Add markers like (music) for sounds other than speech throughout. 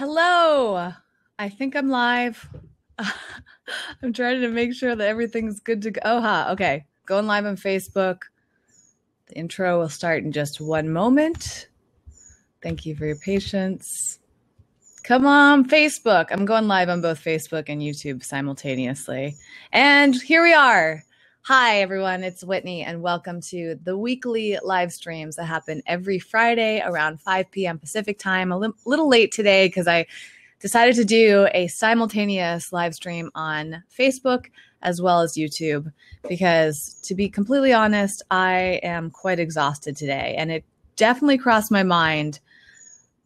Hello. I think I'm live. (laughs) I'm trying to make sure that everything's good to go. Oh, huh. Okay. Going live on Facebook. The intro will start in just one moment. Thank you for your patience. Come on, Facebook. I'm going live on both Facebook and YouTube simultaneously. And here we are. Hi, everyone. It's Whitney, and welcome to the weekly live streams that happen every Friday around 5 p.m. Pacific time. A li- little late today because I decided to do a simultaneous live stream on Facebook as well as YouTube because, to be completely honest, I am quite exhausted today. And it definitely crossed my mind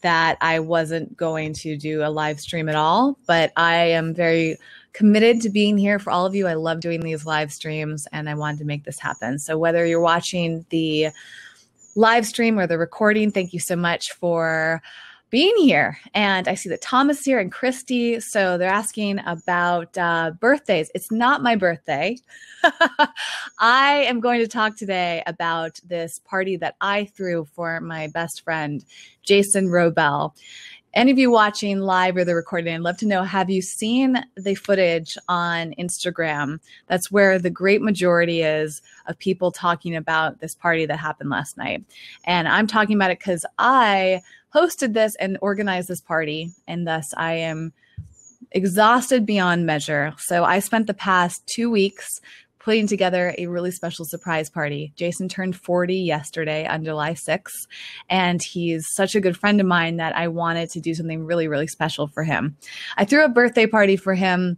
that I wasn't going to do a live stream at all, but I am very committed to being here for all of you. I love doing these live streams and I wanted to make this happen. So, whether you're watching the live stream or the recording, thank you so much for being here. And I see that Thomas here and Christy. So they're asking about uh, birthdays. It's not my birthday. (laughs) I am going to talk today about this party that I threw for my best friend, Jason Wrobel any of you watching live or the recording, I'd love to know have you seen the footage on Instagram? That's where the great majority is of people talking about this party that happened last night. And I'm talking about it because I hosted this and organized this party, and thus I am exhausted beyond measure. So I spent the past two weeks putting together a really special surprise party. Jason turned 40 yesterday on July 6th, and he's such a good friend of mine that I wanted to do something really, really special for him. I threw a birthday party for him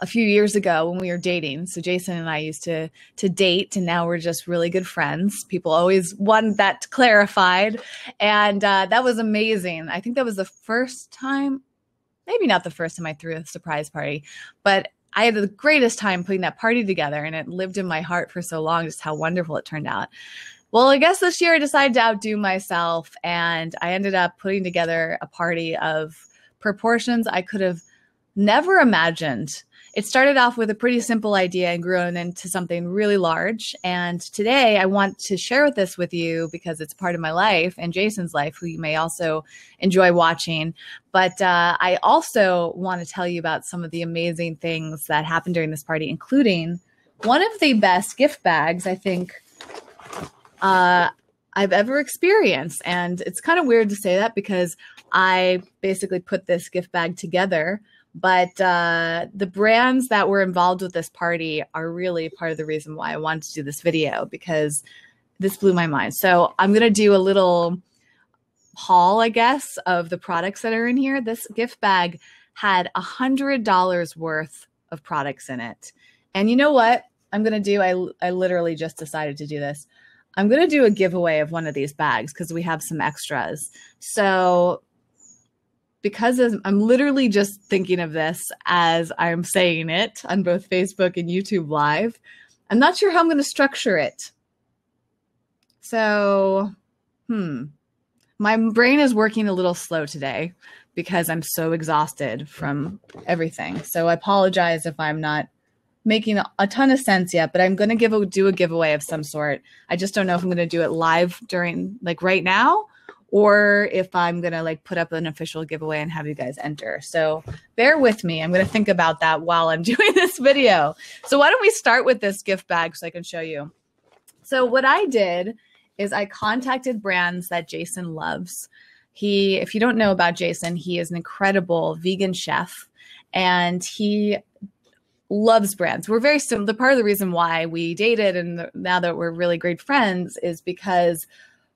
a few years ago when we were dating. So Jason and I used to to date, and now we're just really good friends. People always want that clarified, and uh, that was amazing. I think that was the first time, maybe not the first time I threw a surprise party, but I had the greatest time putting that party together, and it lived in my heart for so long, just how wonderful it turned out. Well, I guess this year I decided to outdo myself, and I ended up putting together a party of proportions I could have never imagined it started off with a pretty simple idea and grown into something really large. And today I want to share this with you because it's part of my life and Jason's life, who you may also enjoy watching. But uh, I also want to tell you about some of the amazing things that happened during this party, including one of the best gift bags, I think. Uh, I've ever experienced. And it's kind of weird to say that because I basically put this gift bag together but uh, the brands that were involved with this party are really part of the reason why I wanted to do this video because this blew my mind. So I'm going to do a little haul, I guess, of the products that are in here. This gift bag had a hundred dollars worth of products in it. And you know what I'm going to do? I, I literally just decided to do this. I'm going to do a giveaway of one of these bags because we have some extras. So because I'm literally just thinking of this as I'm saying it on both Facebook and YouTube Live, I'm not sure how I'm going to structure it. So, hmm, my brain is working a little slow today because I'm so exhausted from everything. So I apologize if I'm not making a ton of sense yet, but I'm going to give a, do a giveaway of some sort. I just don't know if I'm going to do it live during like right now or if I'm going to like put up an official giveaway and have you guys enter. So bear with me. I'm going to think about that while I'm (laughs) doing this video. So why don't we start with this gift bag so I can show you. So what I did is I contacted brands that Jason loves. He, if you don't know about Jason, he is an incredible vegan chef and he loves brands. We're very similar. Part of the reason why we dated and now that we're really great friends is because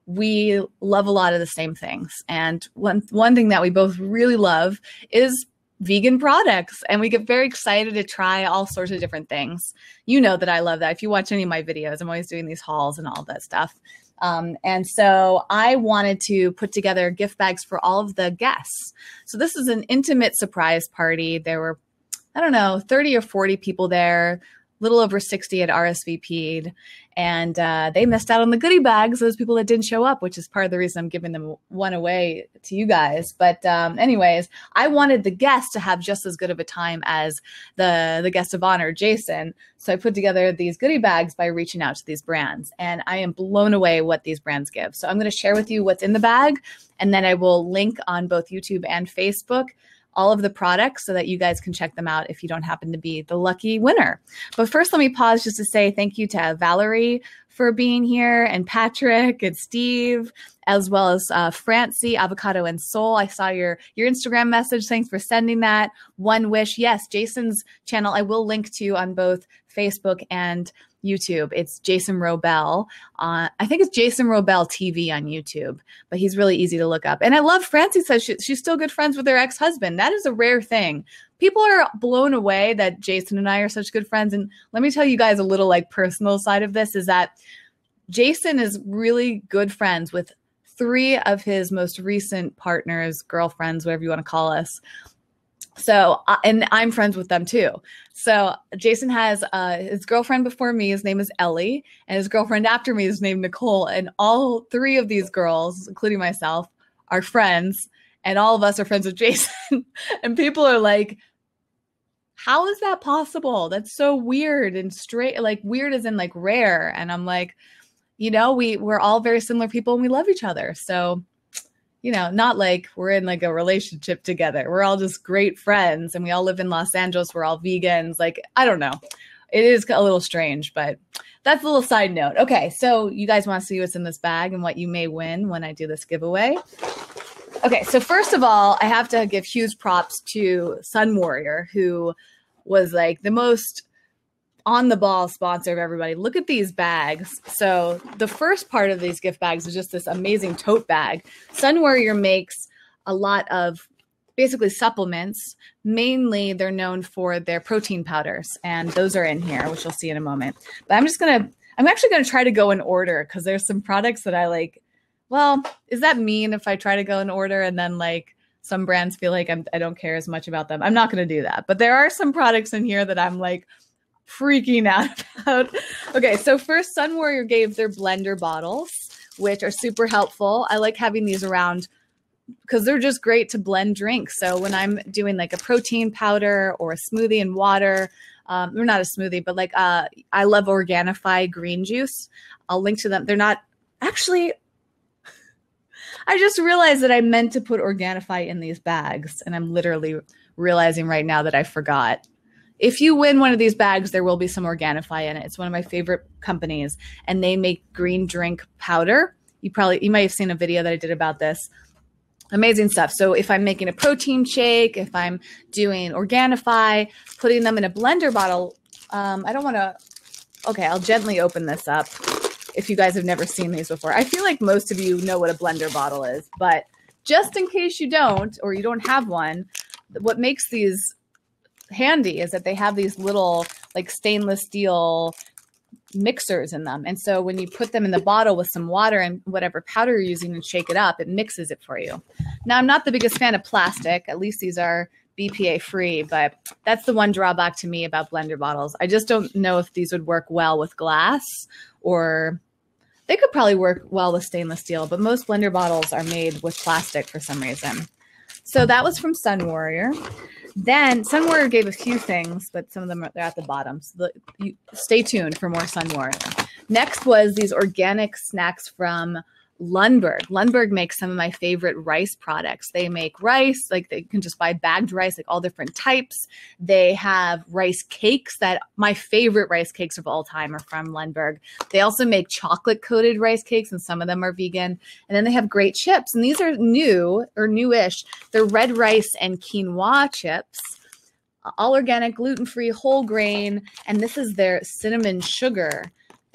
we love a lot of the same things. And one one thing that we both really love is vegan products and we get very excited to try all sorts of different things. You know that I love that. If you watch any of my videos, I'm always doing these hauls and all that stuff. Um, and so I wanted to put together gift bags for all of the guests. So this is an intimate surprise party. There were, I don't know, 30 or 40 people there little over 60 had RSVP'd, and uh, they missed out on the goodie bags. Those people that didn't show up, which is part of the reason I'm giving them one away to you guys. But um, anyways, I wanted the guests to have just as good of a time as the the guest of honor, Jason. So I put together these goodie bags by reaching out to these brands, and I am blown away what these brands give. So I'm going to share with you what's in the bag, and then I will link on both YouTube and Facebook all of the products so that you guys can check them out if you don't happen to be the lucky winner. But first, let me pause just to say thank you to Valerie for being here and Patrick and Steve, as well as uh, Francie, Avocado and Soul. I saw your your Instagram message. Thanks for sending that. One Wish, yes, Jason's channel I will link to on both Facebook and YouTube. It's Jason Wrobel. Uh, I think it's Jason Wrobel TV on YouTube, but he's really easy to look up. And I love Francie says she, she's still good friends with her ex husband. That is a rare thing. People are blown away that Jason and I are such good friends. And let me tell you guys a little like personal side of this is that Jason is really good friends with three of his most recent partners, girlfriends, whatever you want to call us. So, uh, and I'm friends with them too. So, Jason has uh, his girlfriend before me. His name is Ellie, and his girlfriend after me is named Nicole. And all three of these girls, including myself, are friends, and all of us are friends with Jason. (laughs) and people are like, "How is that possible? That's so weird and straight. Like weird as in like rare." And I'm like, you know, we we're all very similar people, and we love each other. So you know, not like we're in like a relationship together. We're all just great friends and we all live in Los Angeles. We're all vegans. Like, I don't know. It is a little strange, but that's a little side note. Okay, so you guys want to see what's in this bag and what you may win when I do this giveaway. Okay, so first of all, I have to give huge props to Sun Warrior, who was like the most on the ball sponsor of everybody. Look at these bags. So the first part of these gift bags is just this amazing tote bag. Sun Warrior makes a lot of basically supplements. Mainly they're known for their protein powders and those are in here, which you'll see in a moment. But I'm just going to I'm actually going to try to go in order cuz there's some products that I like well, is that mean if I try to go in order and then like some brands feel like I'm, I don't care as much about them. I'm not going to do that. But there are some products in here that I'm like, freaking out (laughs) about. Okay, so first, Sun Warrior gave their blender bottles, which are super helpful. I like having these around because they're just great to blend drinks. So when I'm doing like a protein powder or a smoothie and water, um, or not a smoothie, but like uh, I love Organifi green juice. I'll link to them. They're not actually. I just realized that I meant to put Organifi in these bags, and I'm literally realizing right now that I forgot if you win one of these bags, there will be some Organifi in it. It's one of my favorite companies, and they make green drink powder. You probably you might have seen a video that I did about this. Amazing stuff. So if I'm making a protein shake, if I'm doing Organifi, putting them in a blender bottle, um, I don't want to. Okay, I'll gently open this up. If you guys have never seen these before, I feel like most of you know what a blender bottle is, but just in case you don't or you don't have one, what makes these handy is that they have these little like stainless steel mixers in them. And so when you put them in the bottle with some water and whatever powder you're using and shake it up, it mixes it for you. Now, I'm not the biggest fan of plastic. At least these are BPA free, but that's the one drawback to me about blender bottles. I just don't know if these would work well with glass or they could probably work well with stainless steel, but most blender bottles are made with plastic for some reason. So that was from Sun Warrior. Then Sun Warrior gave a few things, but some of them are they're at the bottom. So the, you, stay tuned for more Sun Warrior. Next was these organic snacks from Lundberg. Lundberg makes some of my favorite rice products. They make rice, like they can just buy bagged rice, like all different types. They have rice cakes that my favorite rice cakes of all time are from Lundberg. They also make chocolate coated rice cakes, and some of them are vegan. And then they have great chips, and these are new or newish. They're red rice and quinoa chips all organic, gluten free, whole grain, and this is their cinnamon sugar.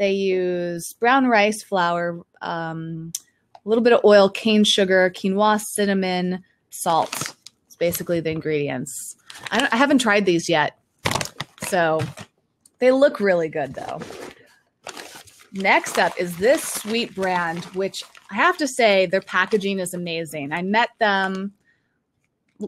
They use brown rice flour, um, a little bit of oil, cane sugar, quinoa, cinnamon, salt. It's basically the ingredients. I, I haven't tried these yet. So they look really good though. Next up is this sweet brand, which I have to say their packaging is amazing. I met them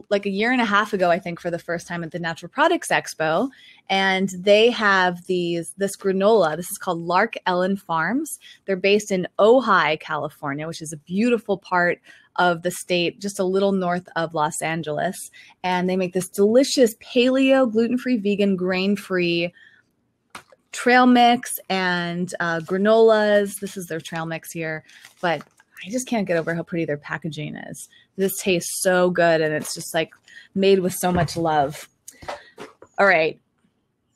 like a year and a half ago, I think, for the first time at the Natural Products Expo. And they have these this granola. This is called Lark Ellen Farms. They're based in Ojai, California, which is a beautiful part of the state, just a little north of Los Angeles. And they make this delicious paleo, gluten free, vegan, grain free trail mix and uh, granolas. This is their trail mix here, but I just can't get over how pretty their packaging is. This tastes so good and it's just like made with so much love. All right.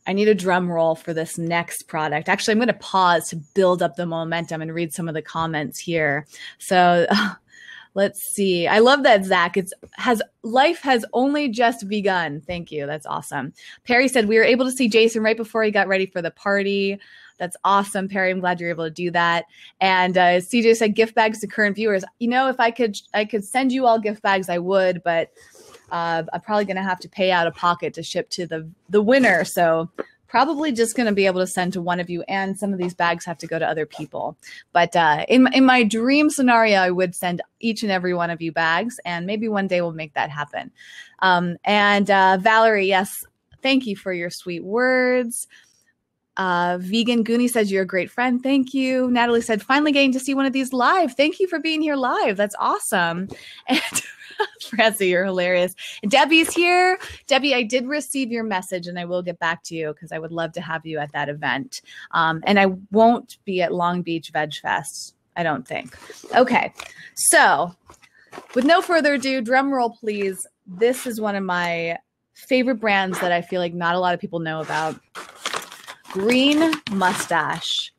I need a drum roll for this next product. Actually, I'm going to pause to build up the momentum and read some of the comments here. So, (laughs) let's see. I love that Zach. It's has life has only just begun. Thank you. That's awesome. Perry said we were able to see Jason right before he got ready for the party. That's awesome, Perry. I'm glad you're able to do that. And uh, CJ said gift bags to current viewers. You know, if I could, I could send you all gift bags, I would, but uh, I'm probably going to have to pay out of pocket to ship to the the winner. So probably just going to be able to send to one of you, and some of these bags have to go to other people. But uh, in in my dream scenario, I would send each and every one of you bags, and maybe one day we'll make that happen. Um, and uh, Valerie, yes, thank you for your sweet words. Uh, Vegan Goonie says you're a great friend. Thank you. Natalie said finally getting to see one of these live. Thank you for being here live. That's awesome. (laughs) And (laughs) Francie, you're hilarious. And Debbie's here. Debbie, I did receive your message, and I will get back to you because I would love to have you at that event. Um, and I won't be at Long Beach Veg Fest. I don't think. Okay, so with no further ado, drum roll, please. This is one of my favorite brands that I feel like not a lot of people know about. Green Mustache.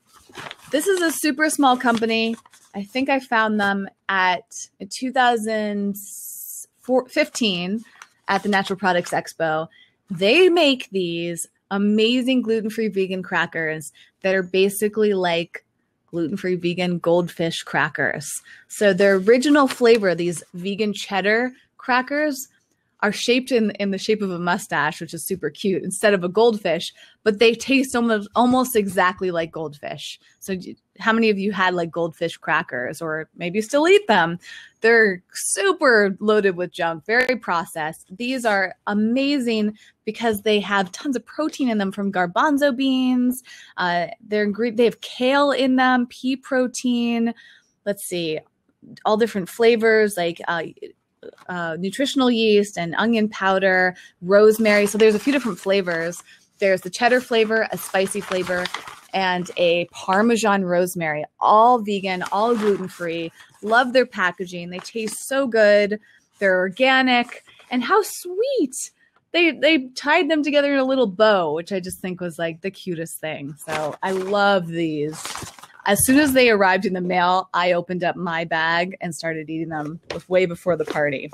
This is a super small company. I think I found them at 2015 at the Natural Products Expo. They make these amazing gluten free vegan crackers that are basically like gluten free vegan goldfish crackers. So, their original flavor, these vegan cheddar crackers, are shaped in in the shape of a mustache, which is super cute, instead of a goldfish. But they taste almost almost exactly like goldfish. So, how many of you had like goldfish crackers, or maybe still eat them? They're super loaded with junk, very processed. These are amazing because they have tons of protein in them from garbanzo beans. Uh, they're they have kale in them, pea protein. Let's see, all different flavors like uh, uh, nutritional yeast and onion powder, rosemary. So there's a few different flavors. There's the cheddar flavor, a spicy flavor, and a Parmesan rosemary. All vegan, all gluten free. Love their packaging. They taste so good. They're organic. And how sweet! They they tied them together in a little bow, which I just think was like the cutest thing. So I love these as soon as they arrived in the mail, I opened up my bag and started eating them way before the party.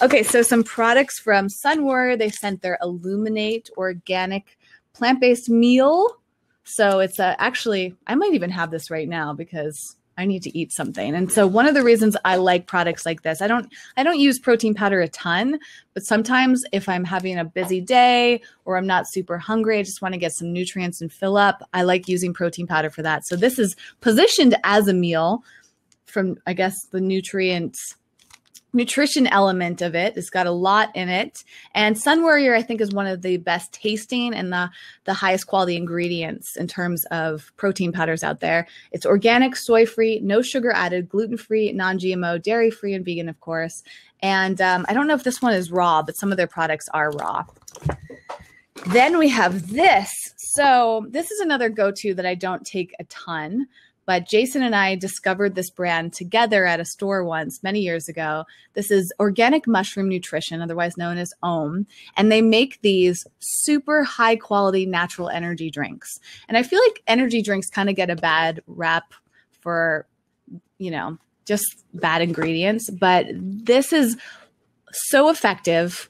Okay, so some products from Sunwar. They sent their Illuminate organic plant based meal. So it's a, actually, I might even have this right now because I need to eat something. And so one of the reasons I like products like this, I don't I don't use protein powder a ton, but sometimes if I'm having a busy day or I'm not super hungry, I just want to get some nutrients and fill up, I like using protein powder for that. So this is positioned as a meal from I guess the nutrients nutrition element of it. It's got a lot in it. And Sun Warrior, I think, is one of the best tasting and the, the highest quality ingredients in terms of protein powders out there. It's organic, soy free, no sugar added, gluten free, non GMO, dairy free, and vegan, of course. And um, I don't know if this one is raw, but some of their products are raw. Then we have this. So, this is another go to that I don't take a ton. But Jason and I discovered this brand together at a store once many years ago. This is Organic Mushroom Nutrition, otherwise known as OM. And they make these super high quality natural energy drinks. And I feel like energy drinks kind of get a bad rap for, you know, just bad ingredients. But this is so effective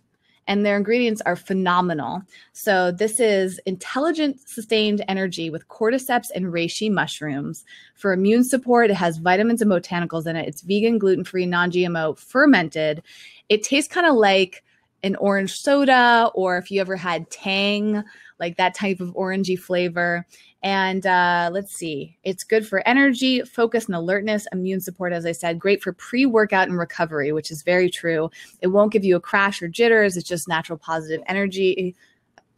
and their ingredients are phenomenal. So this is intelligent sustained energy with cordyceps and reishi mushrooms for immune support. It has vitamins and botanicals in it. It's vegan, gluten-free, non-GMO, fermented. It tastes kind of like an orange soda or if you ever had Tang, like that type of orangey flavor. And uh, let's see, it's good for energy, focus, and alertness, immune support, as I said, great for pre workout and recovery, which is very true. It won't give you a crash or jitters, it's just natural positive energy.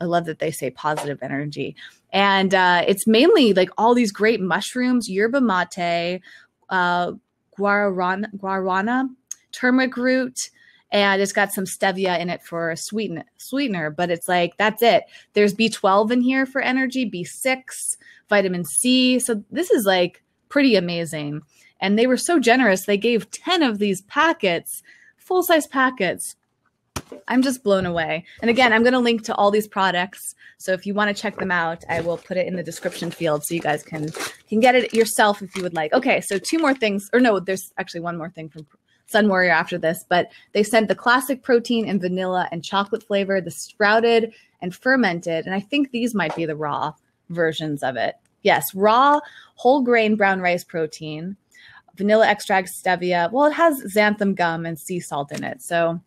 I love that they say positive energy. And uh, it's mainly like all these great mushrooms, yerba mate, uh, guarana, guarana, turmeric root, and it's got some stevia in it for a sweeten, sweetener. But it's like that's it. There's B12 in here for energy, B6, vitamin C. So this is like pretty amazing. And they were so generous; they gave ten of these packets, full size packets. I'm just blown away. And again, I'm going to link to all these products. So if you want to check them out, I will put it in the description field so you guys can can get it yourself if you would like. Okay, so two more things, or no, there's actually one more thing from Sun Warrior after this, but they sent the classic protein and vanilla and chocolate flavor, the sprouted and fermented, and I think these might be the raw versions of it. Yes, raw whole grain brown rice protein, vanilla extract stevia. Well, it has xanthan gum and sea salt in it. So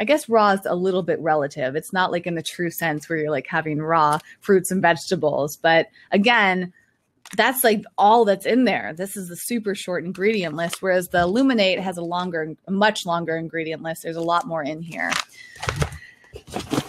I guess raw is a little bit relative. It's not like in the true sense where you're like having raw fruits and vegetables. But again, that's like all that's in there. This is the super short ingredient list, whereas the Illuminate has a longer, much longer ingredient list. There's a lot more in here.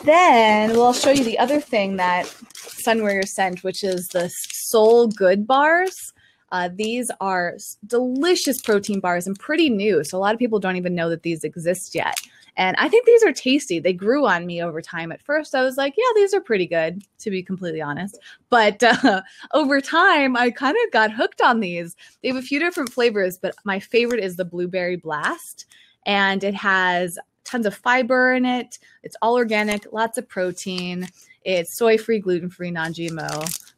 Then we'll show you the other thing that Sun sent, which is the Sol Good bars. Uh, these are delicious protein bars and pretty new. So a lot of people don't even know that these exist yet. And I think these are tasty. They grew on me over time. At first, I was like, yeah, these are pretty good, to be completely honest. But uh, (laughs) over time, I kind of got hooked on these. They have a few different flavors, but my favorite is the Blueberry Blast. And it has tons of fiber in it. It's all organic, lots of protein. It's soy free, gluten free, non GMO,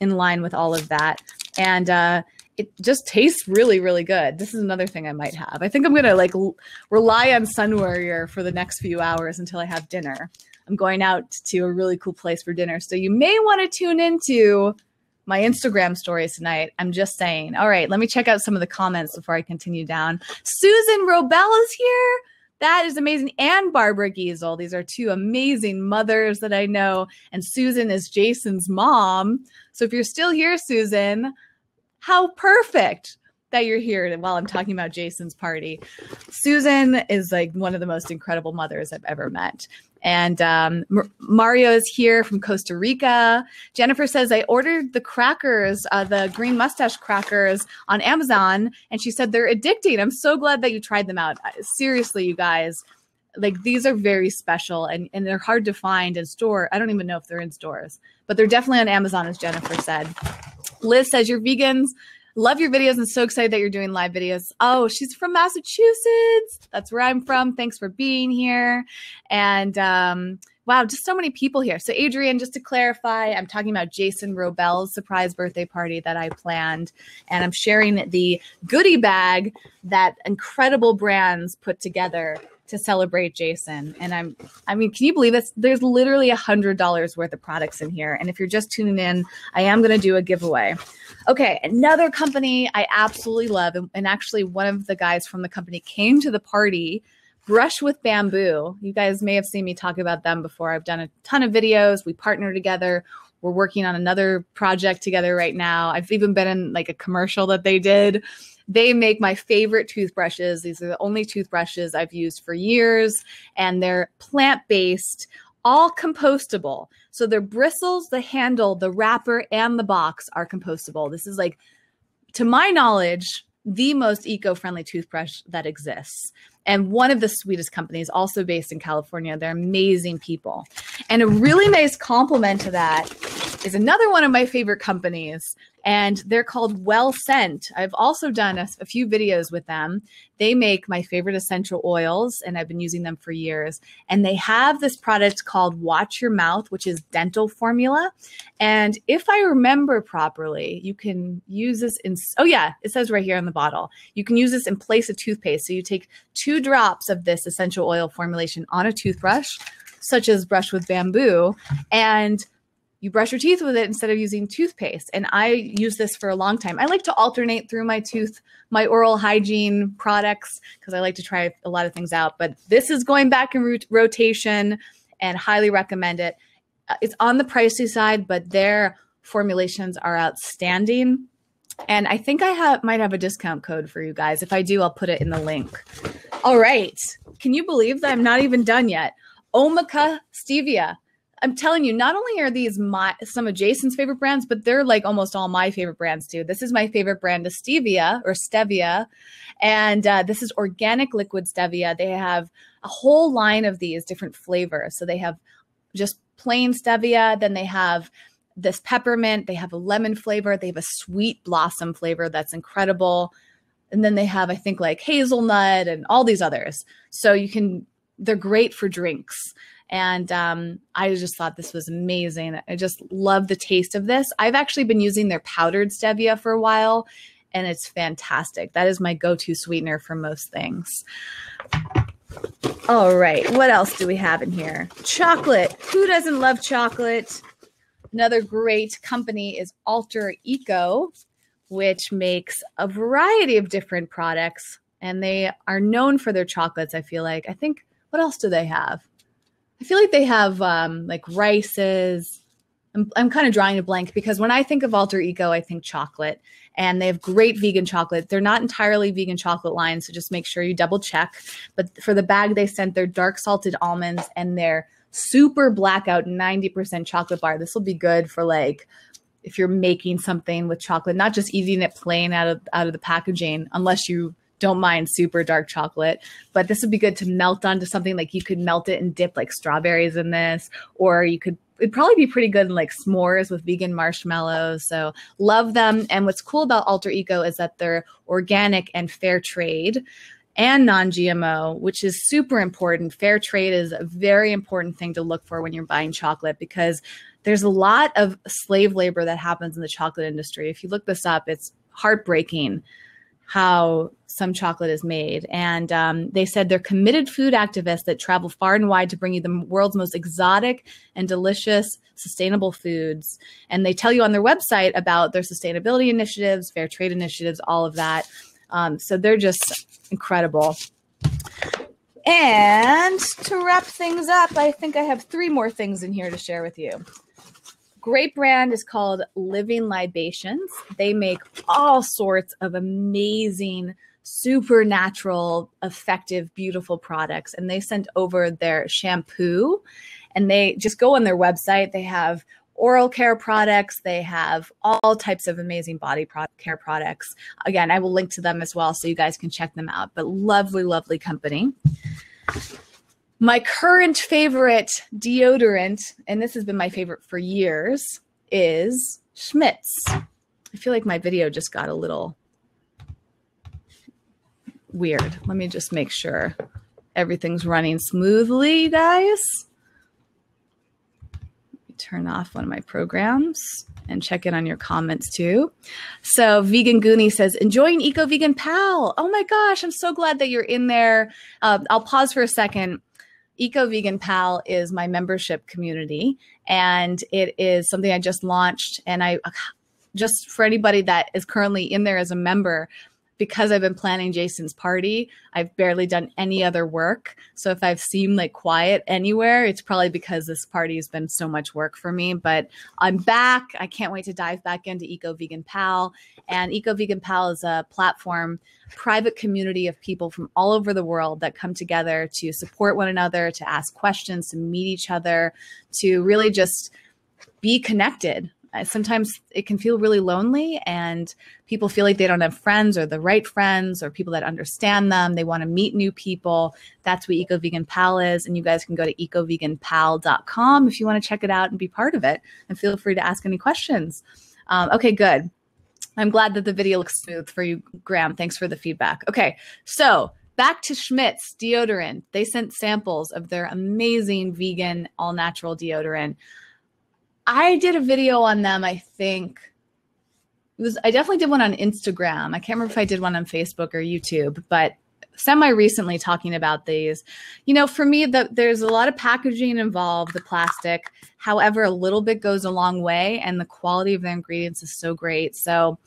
in line with all of that. And uh, it just tastes really really good this is another thing i might have i think i'm gonna like l- rely on sun warrior for the next few hours until i have dinner i'm going out to a really cool place for dinner so you may want to tune into my instagram stories tonight i'm just saying all right let me check out some of the comments before i continue down susan wrobel is here that is amazing. And Barbara Giesel. These are two amazing mothers that I know. And Susan is Jason's mom. So if you're still here, Susan, how perfect that you're here while I'm talking about Jason's party. Susan is like one of the most incredible mothers I've ever met. And um, Mario is here from Costa Rica. Jennifer says, I ordered the crackers, uh, the green mustache crackers on Amazon, and she said they're addicting. I'm so glad that you tried them out. Seriously, you guys, like these are very special and, and they're hard to find in store. I don't even know if they're in stores, but they're definitely on Amazon, as Jennifer said. Liz says, You're vegans. Love your videos and so excited that you're doing live videos. Oh, she's from Massachusetts. That's where I'm from. Thanks for being here. And um, wow, just so many people here. So, Adrian, just to clarify, I'm talking about Jason Wrobel's surprise birthday party that I planned. And I'm sharing the goodie bag that incredible brands put together to celebrate Jason. And I'm, I mean, can you believe this? There's literally a hundred dollars worth of products in here. And if you're just tuning in, I am going to do a giveaway. Okay, another company I absolutely love, and, and actually one of the guys from the company came to the party. Brush with Bamboo. You guys may have seen me talk about them before. I've done a ton of videos. We partner together. We're working on another project together right now. I've even been in like a commercial that they did. They make my favorite toothbrushes. These are the only toothbrushes I've used for years, and they're plant based, all compostable. So their bristles, the handle, the wrapper, and the box are compostable. This is like, to my knowledge, the most eco friendly toothbrush that exists and one of the sweetest companies, also based in California. They're amazing people. And a really nice compliment to that is another one of my favorite companies, and they're called Well Scent. I've also done a, a, few videos with them. They make my favorite essential oils, and I've been using them for years. And they have this product called Watch Your Mouth, which is dental formula. And if I remember properly, you can use this in, oh, yeah, it says right here on the bottle. You can use this in place of toothpaste. So you take two drops of this essential oil formulation on a toothbrush, such as brush with bamboo, and you brush your teeth with it instead of using toothpaste. And I use this for a long time. I like to alternate through my tooth, my oral hygiene products, because I like to try a lot of things out. But this is going back in rot- rotation and highly recommend it. Uh, it's on the pricey side, but their formulations are outstanding. And I think I have might have a discount code for you guys. If I do, I'll put it in the link. All right. Can you believe that I'm not even done yet? Omica Stevia. I'm telling you, not only are these my some of Jason's favorite brands, but they're like almost all my favorite brands too. This is my favorite brand of stevia or stevia, and uh, this is organic liquid stevia. They have a whole line of these different flavors. So they have just plain stevia, then they have this peppermint, they have a lemon flavor, they have a sweet blossom flavor that's incredible. And then they have, I think, like hazelnut and all these others. So you can, they're great for drinks. And um, I just thought this was amazing. I just love the taste of this. I've actually been using their powdered stevia for a while, and it's fantastic. That is my go to sweetener for most things. All right, what else do we have in here? Chocolate. Who doesn't love chocolate? Another great company is Alter Eco, which makes a variety of different products, and they are known for their chocolates. I feel like. I think what else do they have? I feel like they have um, like rices. I'm, I'm kind of drawing a blank because when I think of Alter Eco, I think chocolate, and they have great vegan chocolate. They're not entirely vegan chocolate line, so just make sure you double check. But for the bag, they sent their dark salted almonds and their super blackout 90% chocolate bar. This will be good for like if you're making something with chocolate, not just eating it plain out of out of the packaging, unless you don't mind super dark chocolate, but this would be good to melt onto something like you could melt it and dip like strawberries in this, or you could it'd probably be pretty good in like s'mores with vegan marshmallows. So love them. And what's cool about Alter Eco is that they're organic and fair trade and non GMO, which is super important. Fair trade is a very important thing to look for when you're buying chocolate because there's a lot of slave labor that happens in the chocolate industry. If you look this up, it's heartbreaking how some chocolate is made. And um, they said they're committed food activists that travel far and wide to bring you the world's most exotic and delicious sustainable foods. And they tell you on their website about their sustainability initiatives, fair trade initiatives, all of that. Um, so they're just incredible. And to wrap things up, I think I have three more things in here to share with you great brand is called Living Libations. They make all sorts of amazing, supernatural, effective, beautiful products. And they sent over their shampoo and they just go on their website. They have oral care products. They have all types of amazing body pro- care products. Again, I will link to them as well so you guys can check them out. But lovely, lovely company. My current favorite deodorant, and this has been my favorite for years, is Schmidt's. I feel like my video just got a little weird. Let me just make sure everything's running smoothly, guys. Turn off one of my programs and check in on your comments too. So, Vegan Goonie says, enjoying Eco Vegan Pal. Oh my gosh, I'm so glad that you're in there. Uh, I'll pause for a second. Eco Vegan Pal is my membership community, and it is something I just launched. And I just for anybody that is currently in there as a member, because I've been planning Jason's party, I've barely done any other work. So if I've seemed like quiet anywhere, it's probably because this party has been so much work for me. But I'm back. I can't wait to dive back into Eco Vegan Pal. And Eco Vegan Pal is a platform, private community of people from all over the world that come together to support one another, to ask questions, to meet each other, to really just be connected sometimes it can feel really lonely and people feel like they don't have friends or the right friends or people that understand them. They want to meet new people. That's what eco vegan pal is and you guys can go to ecoveganpal.com if you want to check it out and be part of it and feel free to ask any questions. Um, okay good. I'm glad that the video looks smooth for you graham. Thanks for the feedback. Okay so back to Schmidt's deodorant. They sent samples of their amazing vegan all natural deodorant. I did a video on them, I think. It was I definitely did one on Instagram. I can't remember if I did one on Facebook or YouTube, but semi recently talking about these. You know, for me, the, there's a lot of packaging involved, the plastic. However, a little bit goes a long way, and the quality of the ingredients is so great. So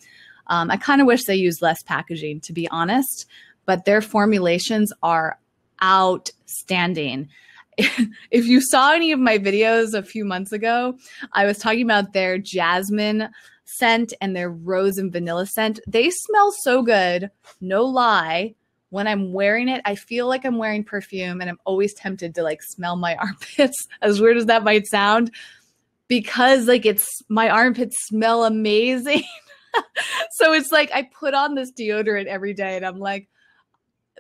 um, I kind of wish they used less packaging, to be honest, but their formulations are outstanding. (laughs) if you saw any of my videos a few months ago, I was talking about their jasmine scent and their rose and vanilla scent. They smell so good, no lie. When I'm wearing it, I feel like I'm wearing perfume and I'm always tempted to like smell my (laughs) armpits, as weird as that might sound, because like it's my armpits smell amazing. (laughs) so it's like I put on this deodorant every day and I'm like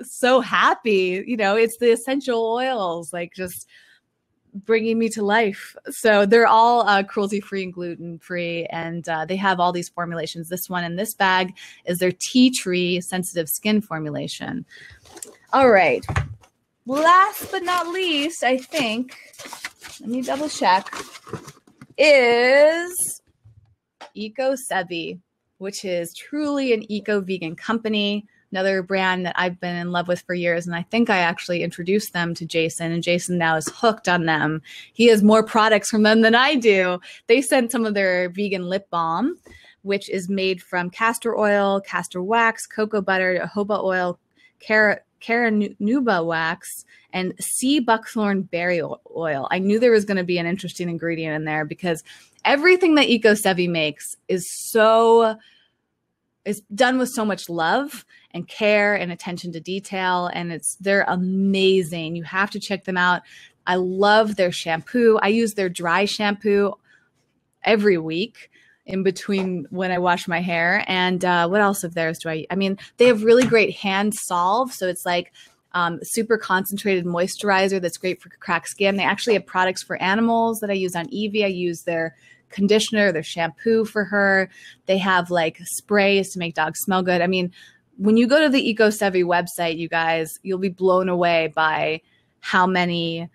so happy. You know, it's the essential oils, like just bringing me to life. So they're all uh, cruelty free and gluten free, and uh, they have all these formulations. This one in this bag is their tea tree sensitive skin formulation. All right. Last but not least, I think, let me double check, is Eco Sevi, which is truly an eco vegan company another brand that I've been in love with for years. And I think I actually introduced them to Jason, and Jason now is hooked on them. He has more products from them than I do. They sent some of their vegan lip balm, which is made from castor oil, castor wax, cocoa butter, jojoba oil, carrot. Carnauba wax and sea buckthorn berry oil. I knew there was going to be an interesting ingredient in there because everything that Eco Sevi makes is so is done with so much love and care and attention to detail and it's they're amazing. You have to check them out. I love their shampoo. I use their dry shampoo every week in between when i wash my hair. And uh, what else of theirs do i i mean they have really great hand solve. So it's like um, super concentrated moisturizer that's great for cracked skin. They actually have products for animals that i use on evie i use their conditioner, their shampoo for her. They have like sprays to make dogs smell good. I mean, when you go to the Eco Sevi website, you guys, you'll be blown away by how many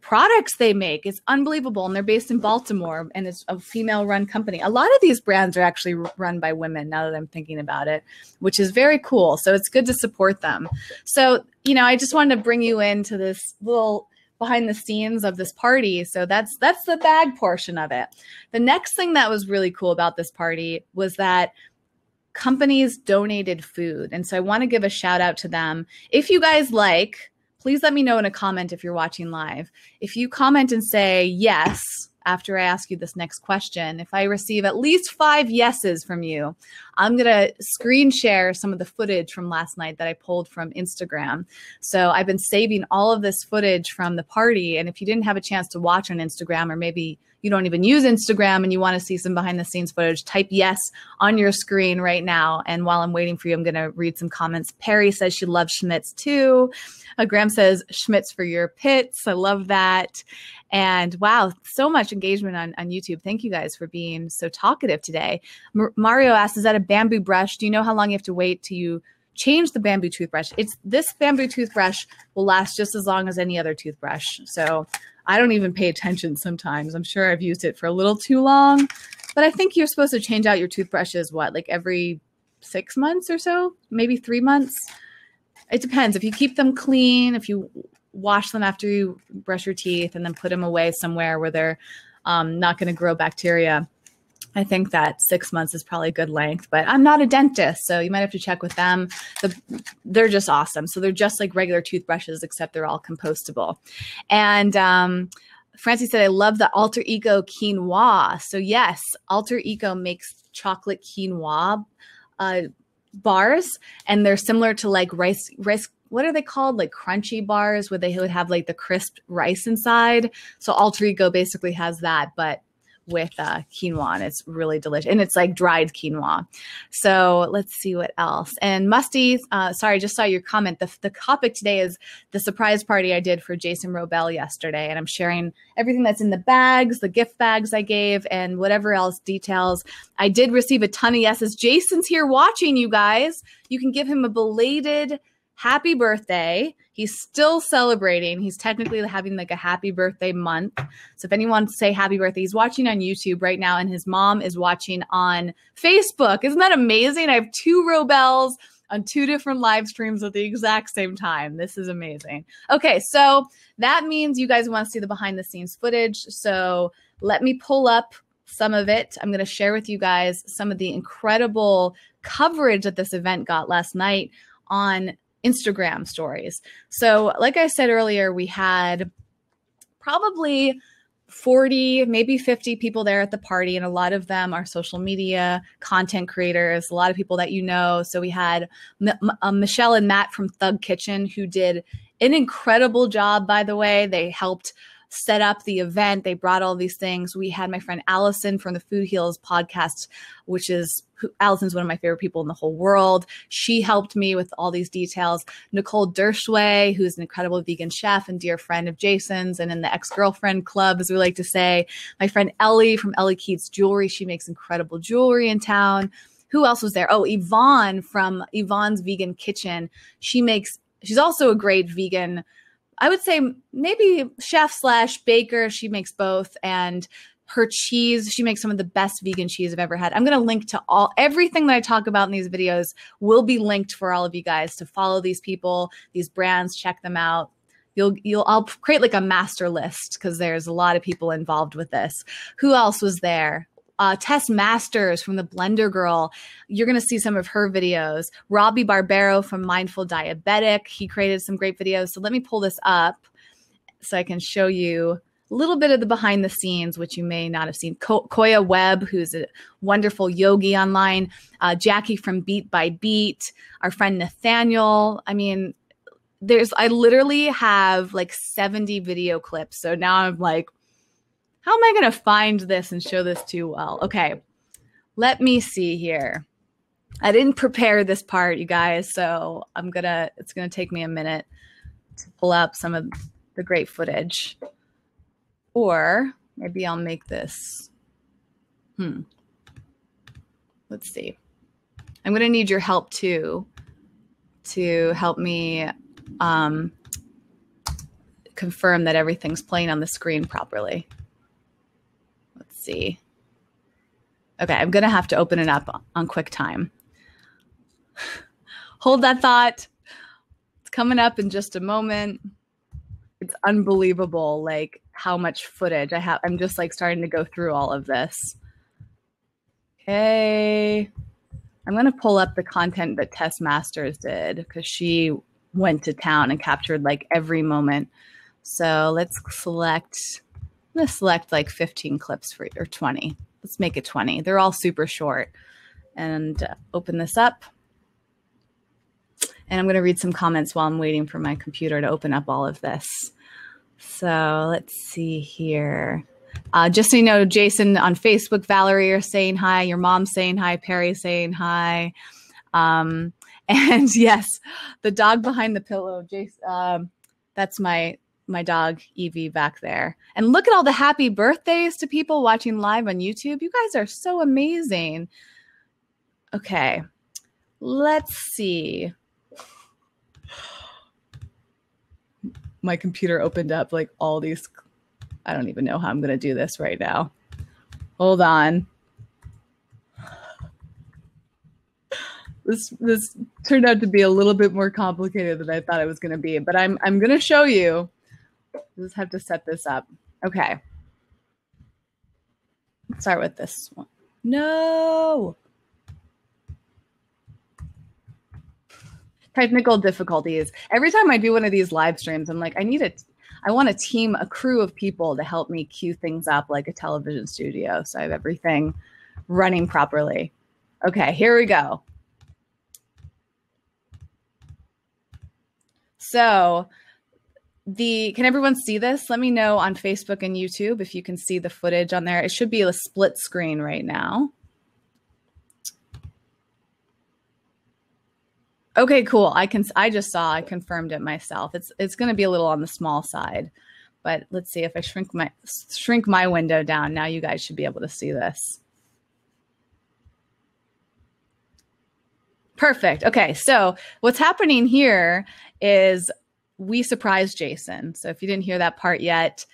products they make. It's unbelievable. And they're based in Baltimore and it's a female run company. A lot of these brands are actually run by women now that I'm thinking about it, which is very cool. So it's good to support them. So, you know, I just wanted to bring you into this little behind the scenes of this party. So that's that's the bag portion of it. The next thing that was really cool about this party was that companies donated food. And so I want to give a shout out to them. If you guys like, please let me know in a comment if you're watching live. If you comment and say yes, after I ask you this next question. If I receive at least five yeses from you, I'm going to screen share some of the footage from last night that I pulled from Instagram. So I've been saving all of this footage from the party. And if you didn't have a chance to watch on Instagram, or maybe you don't even use Instagram and you want to see some behind the scenes footage, type yes on your screen right now. And while I'm waiting for you, I'm going to read some comments. Perry says she loves Schmidt's too. Uh, Graham says Schmidt's for your pits. I love that. And wow, so much engagement on, on YouTube. Thank you guys for being so talkative today. M- Mario asks, is that a bamboo brush? Do you know how long you have to wait till you change the bamboo toothbrush? It's this bamboo toothbrush will last just as long as any other toothbrush. So I don't even pay attention sometimes. I'm sure I've used it for a little too long, but I think you're supposed to change out your toothbrushes, what, like every six months or so, maybe three months. It depends. If you keep them clean, if you wash them after you brush your teeth and then put them away somewhere where they're um, not going to grow bacteria. I think that six months is probably a good length, but I'm not a dentist, so you might have to check with them. The, they're just awesome. So they're just like regular toothbrushes, except they're all compostable. And um, Francie said, I love the Alter Eco quinoa. So, yes, Alter Eco makes chocolate quinoa uh, bars, and they're similar to like rice rice what are they called? Like crunchy bars where they would have like the crisp rice inside. So Alter Eco basically has that, but with uh, quinoa and it's really delicious and it's like dried quinoa. So let's see what else. And musty uh, sorry I just saw your comment. The, the topic today is the surprise party i did for jason wrobel yesterday and i'm sharing everything that's in the bags the gift bags i gave and whatever else details. I did receive a ton of yeses. Jason's here watching you guys. You can give him a belated happy birthday. He's still celebrating. He's technically having like a happy birthday month. So if anyone wants to say happy birthday, he's watching on YouTube right now, and his mom is watching on Facebook. Isn't that amazing? I have two Wrobels on two different live streams at the exact same time. This is amazing. Okay, so that means you guys want to see the behind the scenes footage. So let me pull up some of it. I'm going to share with you guys some of the incredible coverage that this event got last night on Instagram stories. So, like I said earlier, we had probably 40, maybe 50 people there at the party, and a lot of them are social media content creators, a lot of people that you know. So we had M- M- uh, Michelle and Matt from Thug Kitchen who did an incredible job, by the way. They helped set up the event. They brought all these things. We had my friend Allison from the Food Heals podcast, which is Allison's one of my favorite people in the whole world. She helped me with all these details. Nicole Dershway, who's an incredible vegan chef and dear friend of Jason's and in the ex girlfriend club, as we like to say. My friend Ellie from Ellie Keats Jewelry. She makes incredible jewelry in town. Who else was there? Oh, Yvonne from Yvonne's Vegan Kitchen. She makes, she's also a great vegan I would say maybe chef slash baker. She makes both. And her cheese, she makes some of the best vegan cheese I've ever had. I'm going to link to all everything that I talk about in these videos will be linked for all of you guys to follow these people, these brands, check them out. You'll you'll I'll create like a master list because there's a lot of people involved with this. Who else was there? uh, Tess Masters from the Blender Girl. You're going to see some of her videos. Robbie Barbaro from Mindful Diabetic. He created some great videos. So let me pull this up so I can show you little bit of the behind the scenes, which you may not have seen. Ko- Koya Webb, who's a wonderful yogi online. Uh, Jackie from Beat by Beat. Our friend Nathaniel. I mean, there's I literally have like 70 video clips. So now I'm like, how am I going to find this and show this to well? Okay, let me see here. I didn't prepare this part, you guys, so I'm gonna. It's gonna take me a minute to pull up some of the great footage, or maybe I'll make this. Hmm. Let's see. I'm gonna need your help too, to help me um, confirm that everything's playing on the screen properly Let's see. Okay, I'm going to have to open it up on QuickTime. (laughs) Hold that thought. It's coming up in just a moment. It's unbelievable like how much footage I have. I'm just like starting to go through all of this. Okay. I'm going to pull up the content that Tess Masters did because she went to town and captured like every moment. So let's select I'm going to select like 15 clips for or 20. Let's make it 20. They're all super short. And uh, open this up. And I'm going to read some comments while I'm waiting for my computer to open up all of this. So let's see here. Uh, just so you know, Jason on Facebook, Valerie are saying hi. Your mom's saying hi. Perry saying hi. Um, (laughs) and yes, the dog behind the pillow, Jason. Um, that's my my dog Evie back there. And look at all the happy birthdays to people watching live on YouTube. You guys are so amazing. Okay. Let's see. My computer opened up like all these I don't even know how I'm going to do this right now. Hold on. This this turned out to be a little bit more complicated than I thought it was going to be, but I'm I'm going to show you I just have to set this up. Okay. Let's start with this one. No. Technical difficulties. Every time I do one of these live streams, I'm like, I need it. I want a team, a crew of people to help me cue things up like a television studio. So I have everything running properly. Okay, here we go. So the can everyone see this? Let me know on Facebook and YouTube if you can see the footage on there. It should be a split screen right now. Okay, cool. I can I just saw I confirmed it myself. It's it's going to be a little on the small side. But let's see if I shrink my shrink my window down. Now you guys should be able to see this. Perfect. Okay, so what's happening here is we surprised Jason. So if you didn't hear that part yet,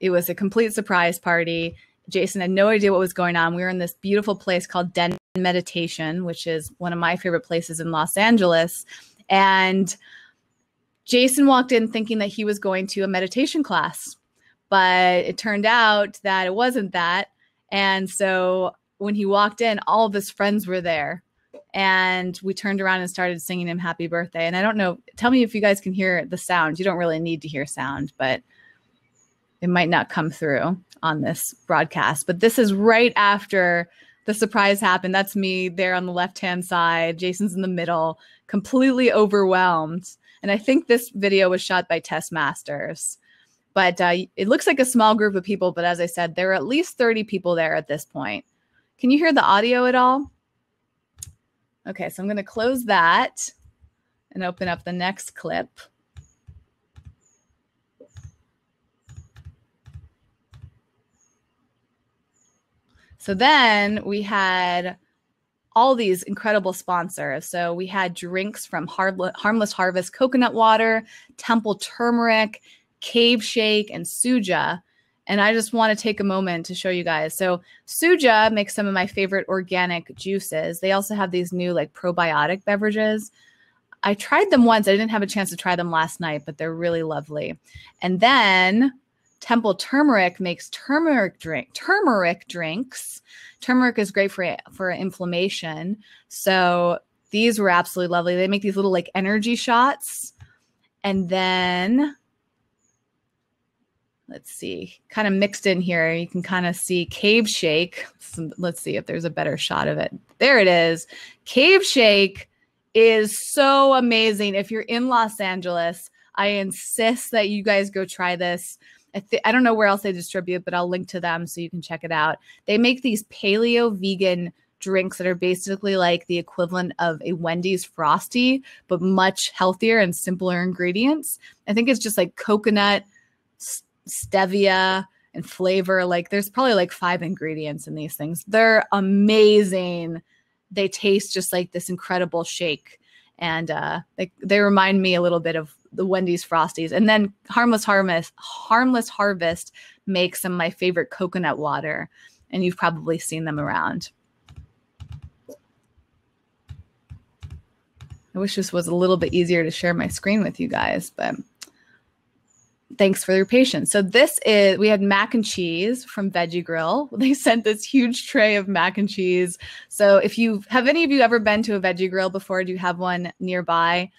it was a complete surprise party. Jason had no idea what was going on. We were in this beautiful place called Den Meditation, which is one of my favorite places in Los Angeles. And Jason walked in thinking that he was going to a meditation class, but it turned out that it wasn't that. And so when he walked in, all of his friends were there. And we turned around and started singing him happy birthday. And I don't know, tell me if you guys can hear the sound. You don't really need to hear sound, but it might not come through on this broadcast. But this is right after the surprise happened. That's me there on the left hand side. Jason's in the middle, completely overwhelmed. And I think this video was shot by Tess Masters. But uh, it looks like a small group of people. But as I said, there are at least 30 people there at this point. Can you hear the audio at all? Okay, so I'm going to close that and open up the next clip. So then we had all these incredible sponsors. So we had drinks from Harmless Harvest coconut water, Temple turmeric, Cave Shake, and Suja. And I just want to take a moment to show you guys. So Suja makes some of my favorite organic juices. They also have these new like probiotic beverages. I tried them once. I didn't have a chance to try them last night, but they're really lovely. And then Temple Turmeric makes turmeric drink turmeric drinks. Turmeric is great for for inflammation. So these were absolutely lovely. They make these little like energy shots. And then let's see, kind of mixed in here. You can kind of see Cave Shake. let's see if there's a better shot of it. There it is. Cave Shake is so amazing. If you're in Los Angeles, I insist that you guys go try this. I, th- I don't know where else they distribute, but I'll link to them so you can check it out. They make these paleo vegan drinks that are basically like the equivalent of a Wendy's Frosty, but much healthier and simpler ingredients. I think it's just like coconut, stevia and flavor. Like there's probably like five ingredients in these things. They're amazing. They taste just like this incredible shake. And uh, they, they remind me a little bit of the Wendy's Frosties. And then Harmless Harvest, Harmless Harvest makes some of my favorite coconut water. And you've probably seen them around. I wish this was a little bit easier to share my screen with you guys, but thanks for your patience. So this is we had mac and cheese from Veggie Grill. (laughs) They sent this huge tray of mac and cheese. So if you have any of you ever been to a Veggie Grill before, do you have one nearby?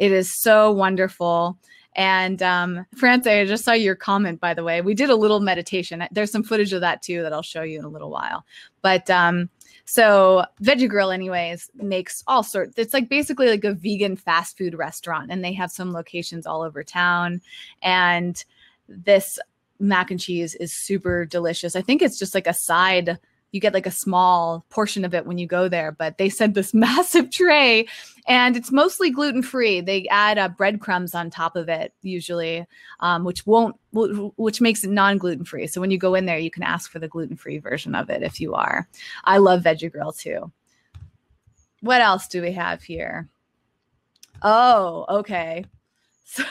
It is so wonderful. And um, France, I just saw your comment, by the way. We did a little meditation. There's some footage of that too that I'll show you in a little while. But um, so Veggie Grill, anyways, makes all sorts. It's like basically like a vegan fast food restaurant, and they have some locations all over town. And this mac and cheese is super delicious. I think it's just like a side you get like a small portion of it when you go there but they sent this (laughs) massive tray and it's mostly gluten free they add uh, breadcrumbs on top of it usually um, which won't which makes it non-gluten free so when you go in there you can ask for the gluten free version of it if you are. I love veggie grill too. What else do we have here? Oh okay. (laughs) So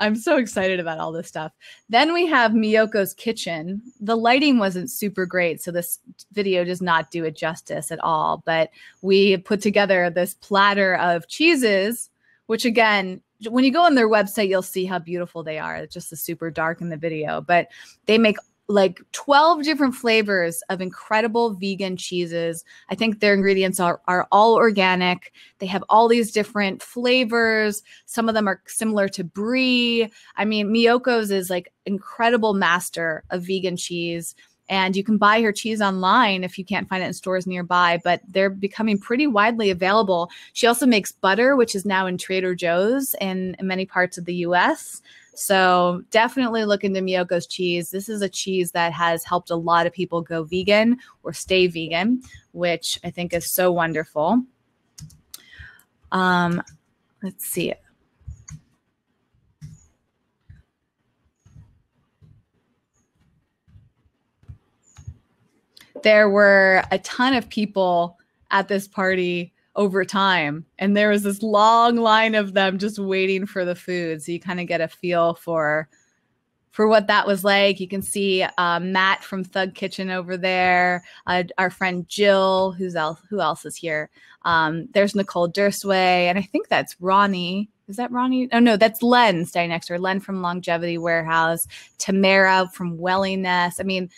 I'm so excited about all this stuff. Then we have Miyoko's kitchen. The lighting wasn't super great, so this video does not do it justice at all. But we put together this platter of cheeses, which again, when you go on their website, you'll see how beautiful they are. It's just the super dark in the video, but they make like 12 different flavors of incredible vegan cheeses. I think their ingredients are, are all organic. They have all these different flavors. Some of them are similar to brie. I mean, Miyoko's is like incredible master of vegan cheese. And you can buy her cheese online if you can't find it in stores nearby, but they're becoming pretty widely available. She also makes butter, which is now in Trader Joe's in, in many parts of the US. So definitely look into Miyoko's cheese. This is a cheese that has helped a lot of people go vegan or stay vegan, which I think is so wonderful. Um, let's see. There were a ton of people at this party over time. And there was this long line of them just waiting for the food. So you kind of get a feel for for what that was like. You can see uh, Matt from Thug Kitchen over there. Uh, our friend Jill, who's else? Who else is here? Um, there's Nicole Dursway, and I think that's Ronnie. Is that Ronnie? Oh no, that's Len standing next to her. Len from Longevity Warehouse. Tamara from Welliness. I mean,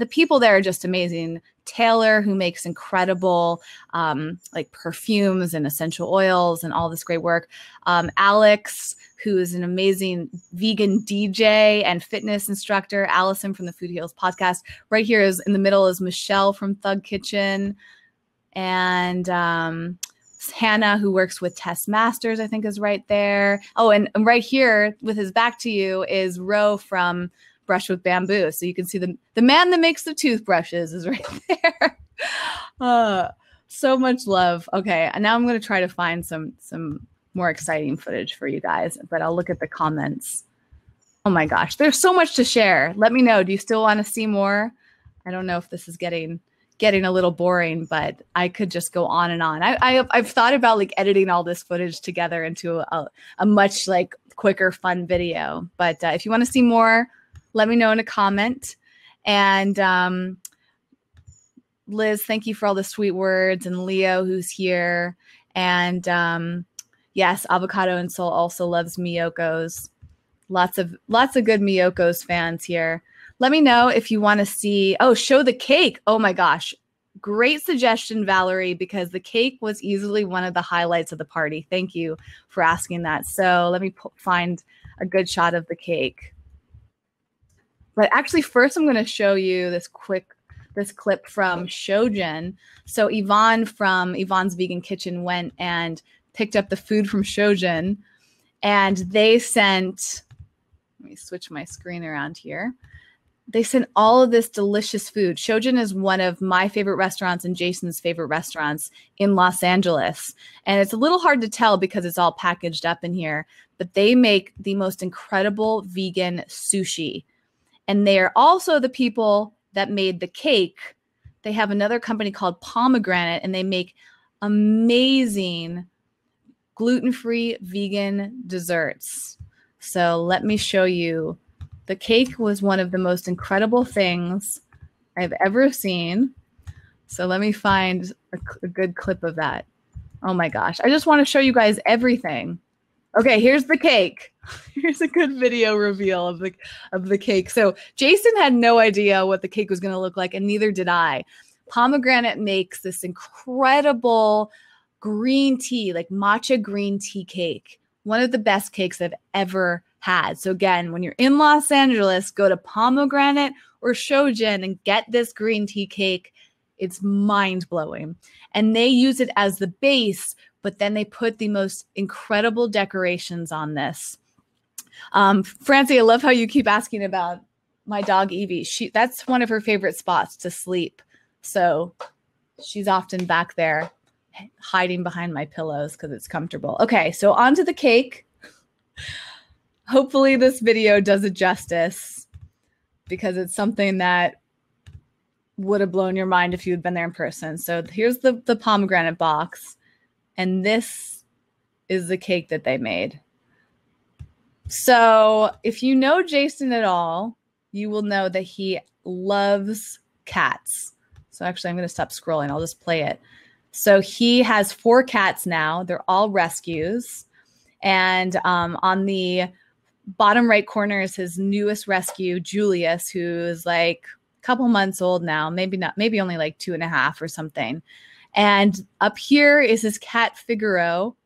the people there are just amazing. Taylor, who makes incredible um, like perfumes and essential oils and all this great work. Um, Alex, who is an amazing vegan DJ and fitness instructor. Allison from the Food Heals podcast. Right here is in the middle is Michelle from Thug Kitchen. And um, Hannah, who works with Tess Masters, I think is right there. Oh, and, and right here with his back to you is Ro from Brush with Bamboo. So you can see the, the man that makes the toothbrushes is (laughs) right there. uh, so much love. Okay, and now I'm going to try to find some some more exciting footage for you guys, but I'll look at the comments. Oh my gosh, there's so much to share. Let me know. Do you still want to see more? I don't know if this is getting getting a little boring, but I could just go on and on. I, I have thought about like editing all this footage together into a, a much like quicker, fun video. But uh, if you want to see more, let me know in a comment. And um, Liz, thank you for all the sweet words, and Leo, who's here, and um, yes, Avocado and Soul also loves Miyoko's. Lots of lots of good Miyoko's fans here. Let me know if you want to see. Oh, show the cake. Oh my gosh. Great suggestion, Valerie, because the cake was easily one of the highlights of the party. Thank you for asking that. So let me p- find a good shot of the cake. But actually, first, I'm going to show you this quick this clip from Shojin. So Yvonne from Yvonne's Vegan Kitchen went and picked up the food from Shojin, and they sent. Let me switch my screen around here they sent all of this delicious food. Shojin is one of my favorite restaurants and Jason's favorite restaurants in Los Angeles. And it's a little hard to tell because it's all packaged up in here, but they make the most incredible vegan sushi. And they are also the people that made the cake. They have another company called Pomegranate and they make amazing gluten free vegan desserts. So let me show you the cake was one of the most incredible things I've ever seen. So let me find a, a good clip of that. Oh my gosh. I just want to show you guys everything. Okay, here's the cake. (laughs) Here's a good video reveal of the of the cake. So Jason had no idea what the cake was going to look like and neither did I. Pomegranate makes this incredible green tea, like matcha green tea cake. One of the best cakes I've ever had. So again, when you're in Los Angeles, go to Pomegranate or Shojin and get this green tea cake. It's mind blowing. And they use it as the base, but then they put the most incredible decorations on this. Um, Francie, I love how you keep asking about my dog Evie. She that's one of her favorite spots to sleep. So she's often back there hiding behind my pillows because it's comfortable. Okay, so onto the cake (laughs) hopefully this video does it justice because it's something that would have blown your mind if you had been there in person. So here's the the pomegranate box and this is the cake that they made. So, if you know Jason at all, you will know that he loves cats. So, actually, I'm going to stop scrolling. I'll just play it. So, he has four cats now. They're all rescues. And um, on the bottom right corner is his newest rescue, Julius, who's like a couple months old now, maybe not, maybe only like two and a half or something. And up here is his cat Figaro.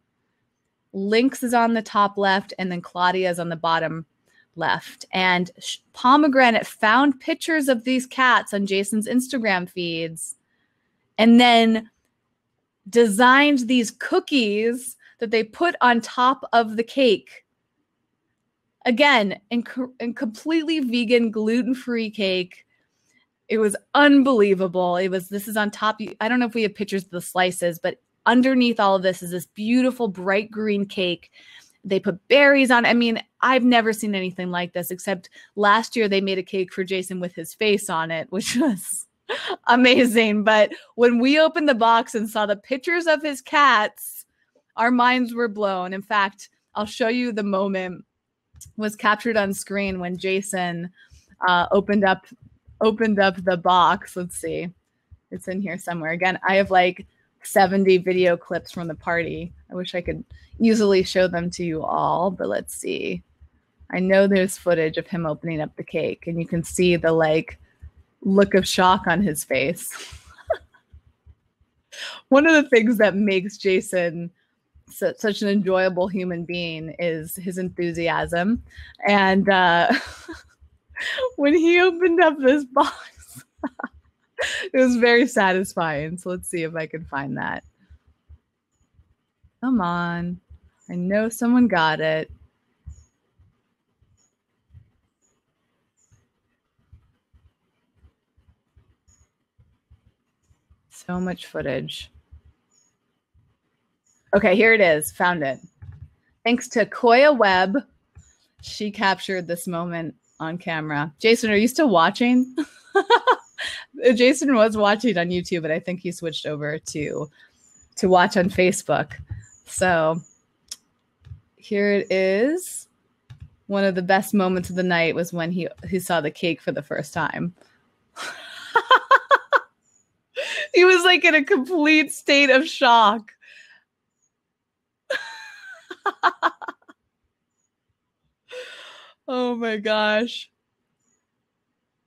Lynx is on the top left, and then Claudia is on the bottom left. And Pomegranate found pictures of these cats on Jason's Instagram feeds and then designed these cookies that they put on top of the cake again, and, and completely vegan, gluten free cake. It was unbelievable. It was, this is on top. I don't know if we have pictures of the slices, but underneath all of this is this beautiful bright green cake. They put berries on. I mean, I've never seen anything like this except last year they made a cake for Jason with his face on it, (laughs) which was amazing. But when we opened the box and saw the pictures of his cats, our minds were blown. In fact, I'll show you the moment was captured on screen when Jason uh, opened up opened up the box. Let's see. It's in here somewhere. Again, I have like 70 video clips from the party. I wish I could easily show them to you all, but let's see. I know there's footage of him opening up the cake, and you can see the like look of shock on his face. (laughs) One of the things that makes Jason such an enjoyable human being is his enthusiasm. And uh, (laughs) (laughs) when he opened up this box, (laughs) it was very satisfying. So let's see if I can find that. Come on. I know someone got it. So much footage. Okay, here it is. Found it. Thanks to Koya Webb, she captured this moment on camera. Jason, are you still watching? (laughs) Jason was watching on YouTube, but I think he switched over to to watch on Facebook. So here it is. One of the best moments of the night was when he he saw the cake for the first time. (laughs) he was like in a complete state of shock. (laughs) oh my gosh.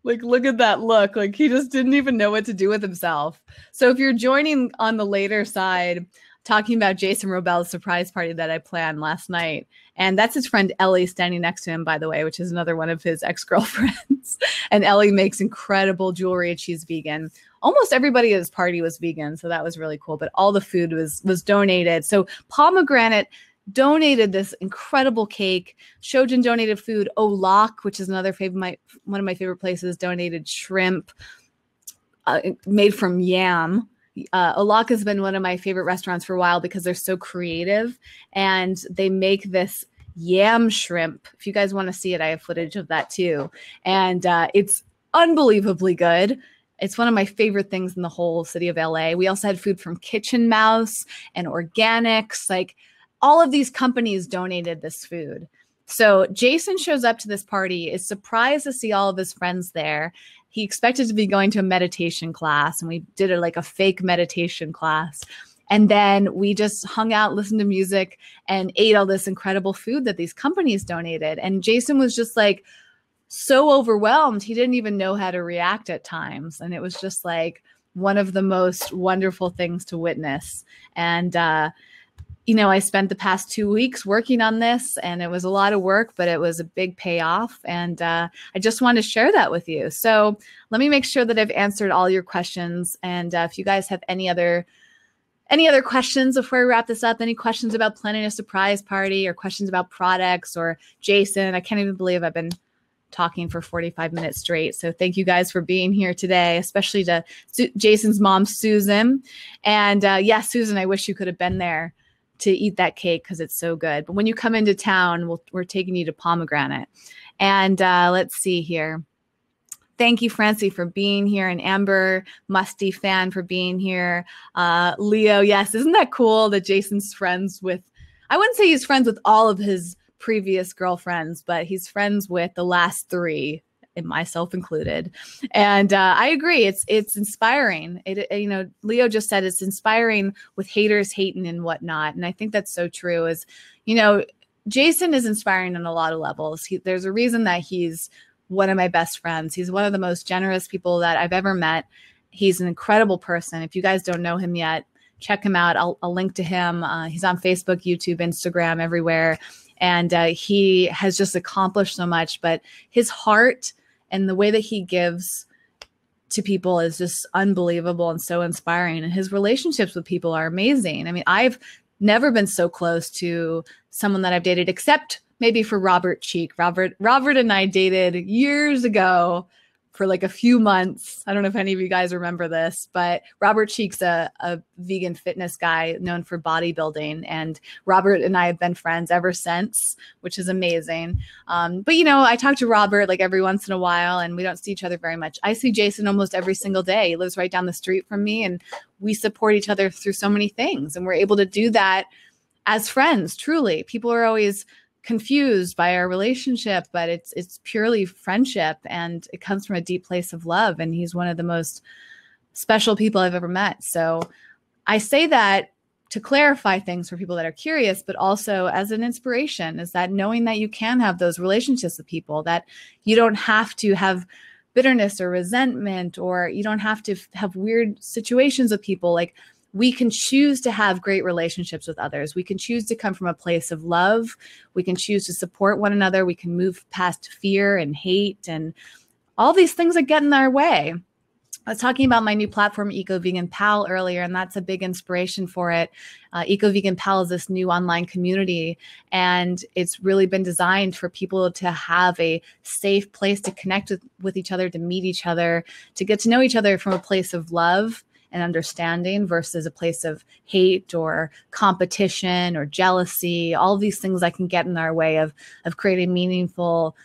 Like, look at that look. Like, he just didn't even know what to do with himself. So, if you're joining on the later side, talking about Jason Wrobel's surprise party that I planned last night. And that's his friend Ellie standing next to him, by the way, which is another one of his ex girlfriends. (laughs) and Ellie makes incredible jewelry and she's vegan. Almost everybody at his party was vegan, so that was really cool. But all the food was was donated. So pomegranate donated this incredible cake. Shojin donated food. Au Lac, which is another favorite, my one of my favorite places, donated shrimp uh, made from yam. Uh, Au Lac has been one of my favorite restaurants for a while because they're so creative and they make this yam shrimp. If you guys want to see it, I have footage of that too. And uh, it's unbelievably good. It's one of my favorite things in the whole city of LA. We also had food from Kitchen Mouse and Organics. Like all of these companies donated this food. So Jason shows up to this party, is surprised to see all of his friends there. He expected to be going to a meditation class, and we did a, like a fake meditation class. And then we just hung out, listened to music, and ate all this incredible food that these companies donated. And Jason was just like so overwhelmed. He didn't even know how to react at times. And it was just like one of the most wonderful things to witness. And, uh, you know, I spent the past two weeks working on this and it was a lot of work, but it was a big payoff. And uh, I just want to share that with you. So let me make sure that I've answered all your questions. And uh, if you guys have any other any other questions before we wrap this up? Any questions about planning a surprise party or questions about products or Jason? I can't even believe I've been talking for 45 minutes straight. So thank you guys for being here today, especially to Su- Jason's mom, Susan. And uh, yes, yeah, Susan, I wish you could have been there to eat that cake because it's so good. But when you come into town, we we are taking you to pomegranate. And uh, let's see here. Thank you, Francie, for being here, and Amber Musty fan for being here. Uh, Leo, yes, isn't that cool that Jason's friends with? I wouldn't say he's friends with all of his previous girlfriends, but he's friends with the last three myself included. And uh, I agree. It's it's inspiring. It, you know, Leo just said it's inspiring with haters hating and whatnot. And I think that's so true. Is you know, Jason is inspiring on a lot of levels. He, there's a reason that he's one of my best friends. He's one of the most generous people that I've ever met. He's an incredible person. If you guys don't know him yet, check him out. I'll, I'll link to him. Uh, he's on Facebook, YouTube, Instagram, everywhere. And uh, he has just accomplished so much. But his heart and the way that he gives to people is just unbelievable and so inspiring. And his relationships with people are amazing. I mean i've never been so close to someone that i've dated except maybe for robert cheeke. Robert robert and i dated years ago for like a few months. I don't know if any of you guys remember this, but Robert Cheeke's a, a vegan fitness guy known for bodybuilding. And Robert and I have been friends ever since, which is amazing. Um, but, you know, I talk to Robert like every once in a while and we don't see each other very much. I see Jason almost every single day. He lives right down the street from me and we support each other through so many things. And we're able to do that as friends, truly. People are always confused by our relationship but it's it's purely friendship and it comes from a deep place of love and he's one of the most special people I've ever met. So I say that to clarify things for people that are curious but also as an inspiration is that knowing that you can have those relationships with people that you don't have to have bitterness or resentment or you don't have to have weird situations with people like we can choose to have great relationships with others. We can choose to come from a place of love. We can choose to support one another. We can move past fear and hate and all these things that get in our way. I was talking about my new platform, Eco Vegan Pal, earlier, and that's a big inspiration for it. Uh, Eco Vegan Pal is this new online community, and it's really been designed for people to have a safe place to connect with, with each other, to meet each other, to get to know each other from a place of love and understanding versus a place of hate or competition or jealousy. All these things that can get in our way of of creating meaningful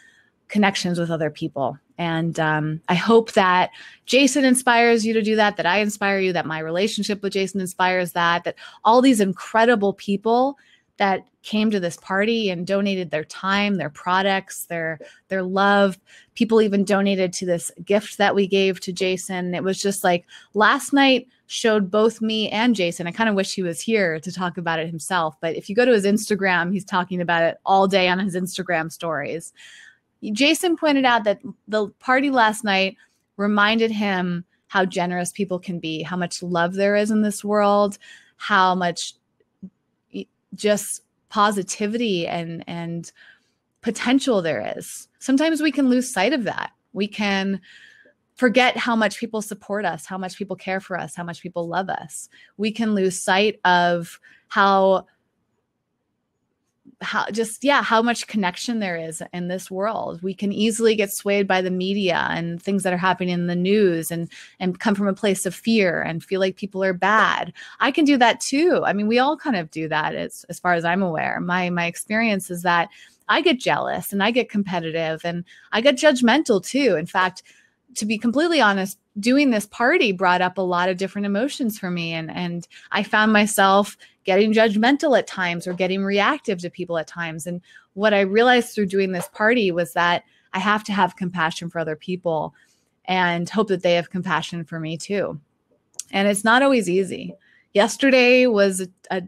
connections with other people. And um, i hope that jason inspires you to do that that i inspire you that my relationship with jason inspires that that all these incredible people that came to this party and donated their time, their products, their their love. People even donated to this gift that we gave to Jason. It was just like last night showed both me and Jason. I kind of wish he was here to talk about it himself, but if you go to his Instagram, he's talking about it all day on his Instagram stories. Jason pointed out that the party last night reminded him how generous people can be, how much love there is in this world, how much just positivity and and potential there is. Sometimes we can lose sight of that. We can forget how much people support us, how much people care for us, how much people love us. We can lose sight of how how just yeah how much connection there is in this world. We can easily get swayed by the media and things that are happening in the news and and come from a place of fear and feel like people are bad. I can do that too. I mean we all kind of do that as as far as i'm aware. My my experience is that i get jealous and i get competitive and i get judgmental too. In fact to be completely honest doing this party brought up a lot of different emotions for me and and I found myself getting judgmental at times or getting reactive to people at times and what I realized through doing this party was that I have to have compassion for other people and hope that they have compassion for me too. And it's not always easy. Yesterday was a, a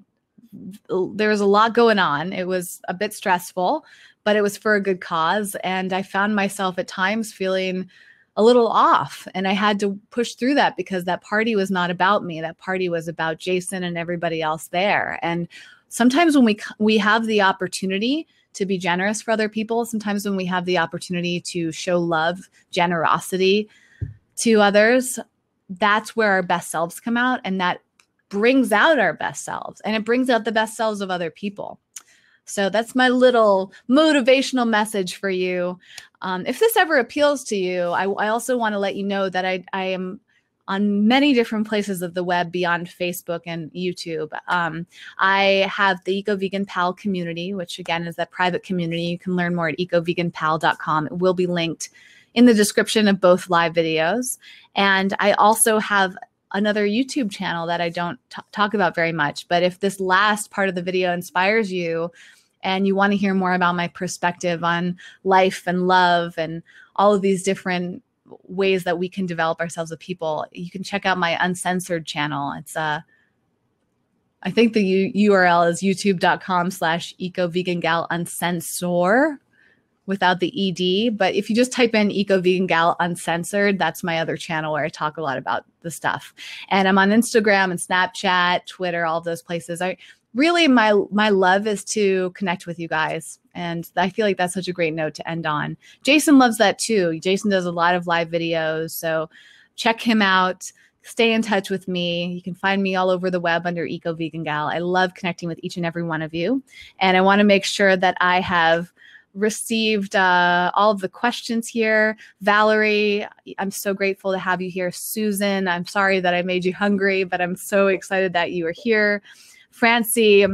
there was a lot going on. It was a bit stressful, but it was for a good cause and I found myself at times feeling a little off and i had to push through that because that party was not about me. That party was about jason and everybody else there. And sometimes when we we have the opportunity to be generous for other people sometimes when we have the opportunity to show love generosity to others that's where our best selves come out and that brings out our best selves and it brings out the best selves of other people so that's my little motivational message for you. Um, if this ever appeals to you, I, I also want to let you know that I, I am on many different places of the web beyond Facebook and YouTube. Um, I have the Eco Vegan Pal community, which again is that private community. You can learn more at ecoveganpal.com. It will be linked in the description of both live videos. And I also have another YouTube channel that I don't t- talk about very much. But if this last part of the video inspires you, and you want to hear more about my perspective on life and love and all of these different ways that we can develop ourselves as people, you can check out my uncensored channel. It's uh I think the U- URL is youtube.com slash eco vegan gal uncensor without the ed but if you just type in eco vegan gal uncensored that's my other channel where i talk a lot about the stuff. And i'm on instagram and snapchat twitter all those places. I really my my love is to connect with you guys. And i feel like that's such a great note to end on. Jason loves that too. Jason does a lot of live videos so check him out. Stay in touch with me. You can find me all over the web under eco vegan gal. I love connecting with each and every one of you. And i want to make sure that i have received uh, all of the questions here. Valerie, I'm so grateful to have you here. Susan, I'm sorry that I made you hungry, but I'm so excited that you are here. Francie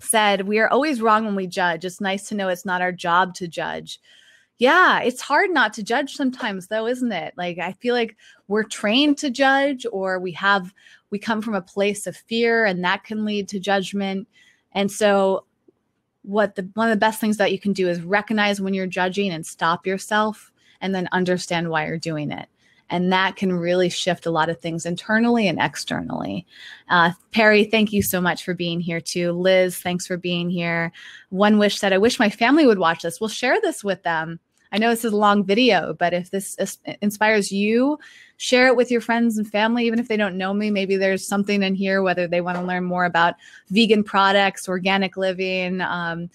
said, We are always wrong when we judge. It's nice to know it's not our job to judge. Yeah, it's hard not to judge sometimes, though, isn't it? Like, I feel like we're trained to judge, or we have, we come from a place of fear, and that can lead to judgment. And so, what the one of the best things that you can do is recognize when you're judging and stop yourself and then understand why you're doing it and that can really shift a lot of things internally and externally. Uh, Perry, thank you so much for being here too. Liz, thanks for being here. One wish said, I wish my family would watch this. We'll share this with them. I know this is a long video, but if this inspires you, share it with your friends and family, even if they don't know me. Maybe there's something in here, whether they want to learn more about vegan products, organic living, um,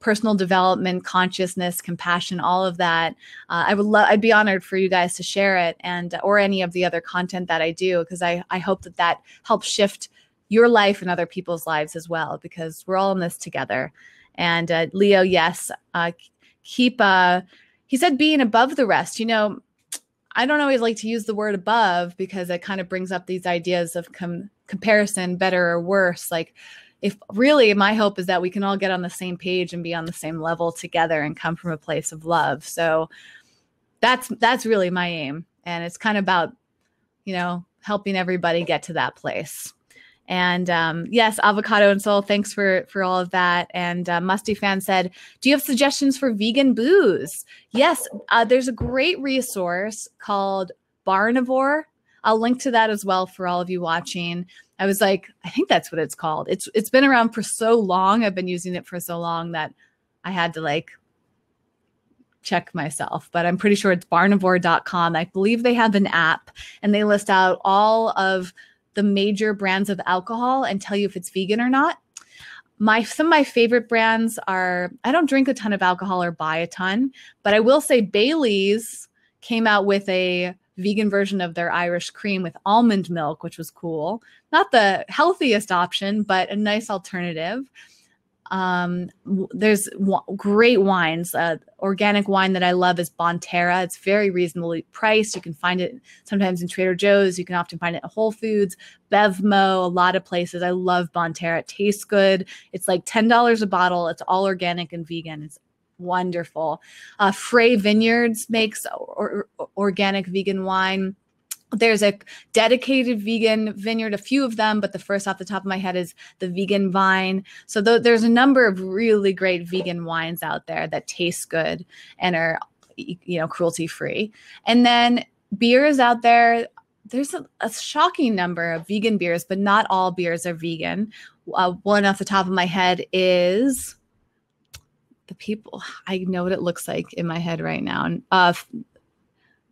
personal development, consciousness, compassion, all of that. Uh, I would love, I'd be honored for you guys to share it and, or any of the other content that I do, because I, I hope that that helps shift your life and other people's lives as well, because we're all in this together. And uh, Leo, yes, uh, keep, uh, he said being above the rest, you know, I don't always like to use the word above because it kind of brings up these ideas of com- comparison, better or worse. Like, if really my hope is that we can all get on the same page and be on the same level together and come from a place of love. So that's that's really my aim. And it's kind of about you know helping everybody get to that place and um, yes avocado and soul thanks for for all of that and uh, musty fan said do you have suggestions for vegan booze yes uh, there's a great resource called barnivore i'll link to that as well for all of you watching I was like, I think that's what it's called. It's it's been around for so long. I've been using it for so long that I had to like check myself, but I'm pretty sure it's barnivore.com. I believe they have an app and they list out all of the major brands of alcohol and tell you if it's vegan or not. My some of my favorite brands are I don't drink a ton of alcohol or buy a ton, but I will say Bailey's came out with a vegan version of their Irish cream with almond milk, which was cool. Not the healthiest option, but a nice alternative. Um, there's w- great wines. Uh, organic wine that I love is Bonterra. It's very reasonably priced. You can find it sometimes in Trader Joe's. You can often find it at Whole Foods, Bevmo, a lot of places. I love Bonterra. It tastes good. It's like $10 a bottle. It's all organic and vegan. It's wonderful. Uh, Frey Vineyards makes or, or, organic vegan wine. There's a dedicated vegan vineyard, a few of them, but the first off the top of my head is the Vegan Vine. So th- there's a number of really great vegan wines out there that taste good and are, you know, cruelty free. And then beers out there. There's a, a, shocking number of vegan beers, but not all beers are vegan. Uh, one off the top of my head is the people i know what it looks like in my head right now uh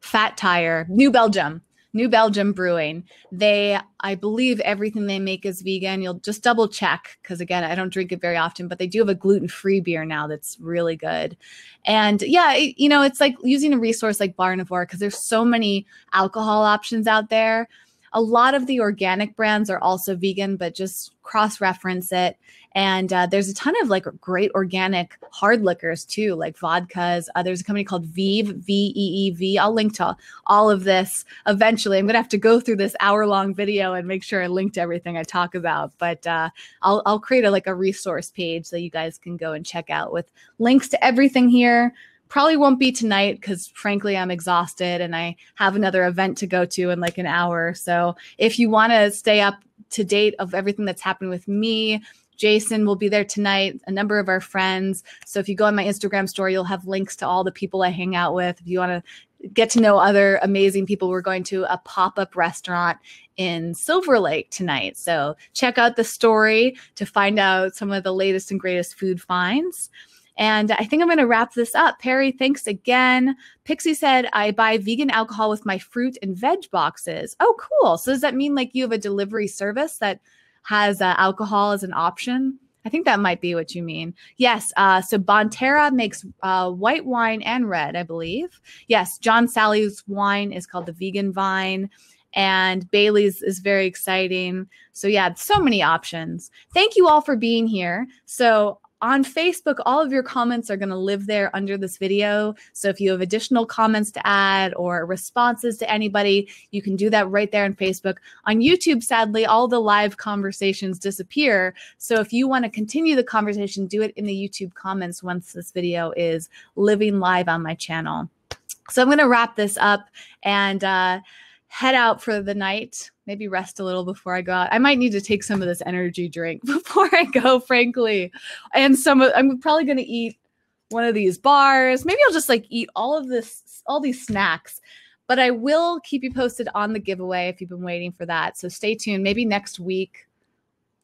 fat tire new belgium new belgium brewing. They i believe everything they make is vegan. You'll just double check because again i don't drink it very often but they do have a gluten-free beer now that's really good. And yeah it, you know it's like using a resource like barnivore because there's so many alcohol options out there a lot of the organic brands are also vegan but just cross reference it and uh, there's a ton of like great organic hard liquors too, like vodkas. Uh, there's a company called Veev, V E E V. I'll link to all of this eventually. I'm going to have to go through this hour long video and make sure I link to everything I talk about. But uh, I'll, I'll create a, like a resource page so you guys can go and check out with links to everything here probably won't be tonight because frankly i'm exhausted and i have another event to go to in like an hour so if you want to stay up to date of everything that's happened with me Jason will be there tonight, a number of our friends. So if you go on my Instagram story, you'll have links to all the people I hang out with. If you want to get to know other amazing people, we're going to a pop up restaurant in Silver Lake tonight. So check out the story to find out some of the latest and greatest food finds. And I think I'm going to wrap this up. Perry, thanks again. Pixie said, I buy vegan alcohol with my fruit and veg boxes. Oh, cool. So does that mean like you have a delivery service that has uh, alcohol as an option. I think that might be what you mean. Yes. Uh, so Bonterra makes uh, white wine and red, I believe. Yes. John Salley's wine is called the Vegan Vine, and Bailey's is very exciting. So, yeah, so many options. Thank you all for being here. So, on Facebook, all of your comments are going to live there under this video. So if you have additional comments to add or responses to anybody, you can do that right there on Facebook. On YouTube, sadly, all the live conversations disappear. So if you want to continue the conversation, do it in the YouTube comments once this video is living live on my channel. So I'm going to wrap this up and uh, head out for the night maybe rest a little before I go out. I might need to take some of this energy drink (laughs) before I go, frankly. And some of I'm probably going to eat one of these bars. Maybe I'll just like eat all of this, all these snacks. But I will keep you posted on the giveaway if you've been waiting for that. So stay tuned. Maybe next week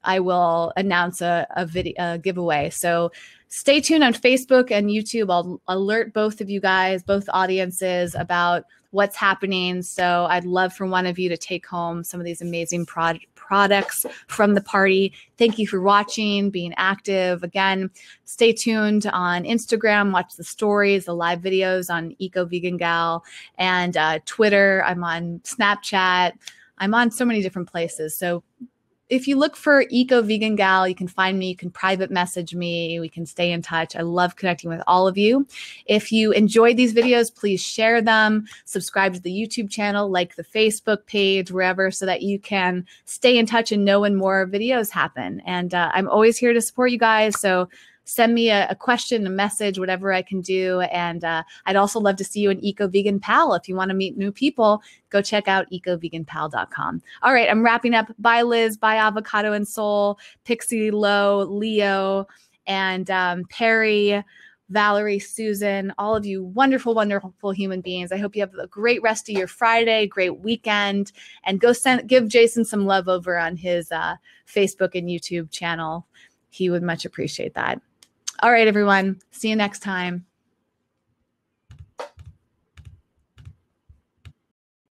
I will announce a, a video a giveaway. So stay tuned on Facebook and YouTube. I'll alert both of you guys, both audiences about what's happening. So I'd love for one of you to take home some of these amazing pro- products from the party. Thank you for watching, being active. Again, stay tuned on Instagram, watch the stories, the live videos on Eco Vegan Gal, and uh, Twitter. I'm on Snapchat. I'm on so many different places. So if you look for Eco Vegan Gal, you can find me. You can private message me. We can stay in touch. I love connecting with all of you. If you enjoyed these videos, please share them, subscribe to the YouTube channel, like the Facebook page, wherever, so that you can stay in touch and know when more videos happen. And uh, I'm always here to support you guys. So send me a, a, question, a message, whatever I can do. And uh, I'd also love to see you in Eco Vegan Pal. If you want to meet new people, go check out ecoveganpal.com. All right, I'm wrapping up. Bye, Liz. Bye, Avocado and Soul, Pixie Low, Leo, and um, Perry. Valerie, Susan, all of you wonderful, wonderful human beings. I hope you have a great rest of your Friday, great weekend, and go send give Jason some love over on his uh, Facebook and YouTube channel. He would much appreciate that. All right, everyone. See you next time.